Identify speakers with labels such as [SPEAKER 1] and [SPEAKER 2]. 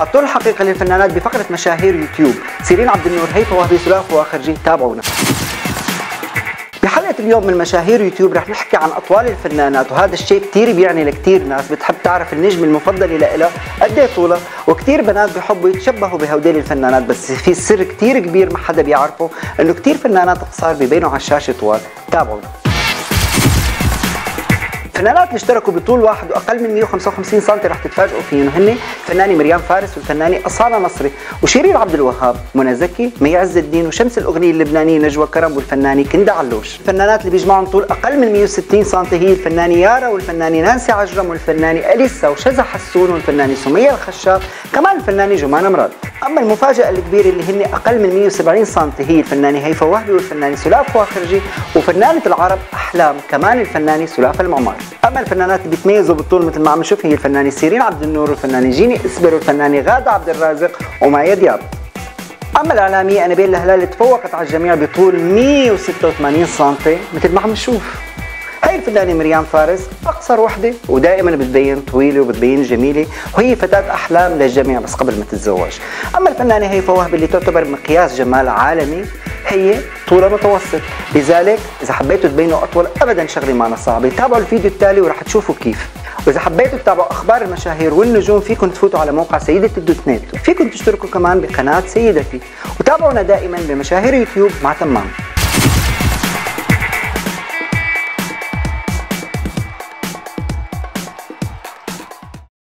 [SPEAKER 1] الطول الحقيقي للفنانات بفقرة مشاهير يوتيوب. سيرين عبد النور هيفا وهبي سلاف وخرجي تابعونا. بحلقة اليوم من مشاهير يوتيوب رح نحكي عن أطوال الفنانات وهذا الشيء كثير بيعني لكثير ناس بتحب تعرف النجم المفضل لها قد إيه طولها وكثير بنات بحبوا يتشبهوا بهوديل الفنانات بس في سر كثير كبير ما حدا بيعرفه إنه كثير فنانات قصار ببينوا على الشاشة طوال. تابعونا. الفنانات اللي اشتركوا بطول واحد وأقل من 155 سم رح تتفاجئوا فيهم هن الفنانه مريم فارس والفنانة أصالة نصري وشيرين عبد الوهاب منى زكي مي عز الدين وشمس الأغنية اللبنانية نجوى كرم والفنانة كندا علوش. الفنانات اللي بيجمعهم طول أقل من 160 سم هي الفنانة يارا والفنانة نانسي عجرم والفنانة أليسا وشذا حسون والفنانة سمية الخشاب كمان الفنانة جمانه مراد. أما المفاجأة الكبيرة اللي هن أقل من 170 سم هي الفنانة هيفا وهبي والفنانة سلاف واخرجي وفنانة العرب أحلام كمان الفنانة سلاف المعمار. اما الفنانات اللي بيتميزوا بالطول مثل ما عم نشوف هي الفنانة سيرين عبد النور والفنانة جيني إسبر والفنانة غادة عبد الرازق ومايا دياب. أما الإعلامية انابيل الهلال تفوقت على الجميع بطول 186 سم مثل ما عم نشوف. هاي الفنانة مريم فارس أقصر وحدة ودائما بتبين طويلة وبتبين جميلة وهي فتاة أحلام للجميع بس قبل ما تتزوج. أما الفنانة هيفا وهبي اللي تعتبر مقياس جمال عالمي هي طولها متوسط. لذلك إذا حبيتوا تبينوا أطول أبدا شغلة معنا صعبة تابعوا الفيديو التالي ورح تشوفوا كيف. وإذا حبيتوا تتابعوا أخبار المشاهير والنجوم فيكم تفوتوا على موقع سيدة الدوت نت. فيكم تشتركوا كمان بقناة سيدتي. وتابعونا دائما بمشاهير يوتيوب مع تمام.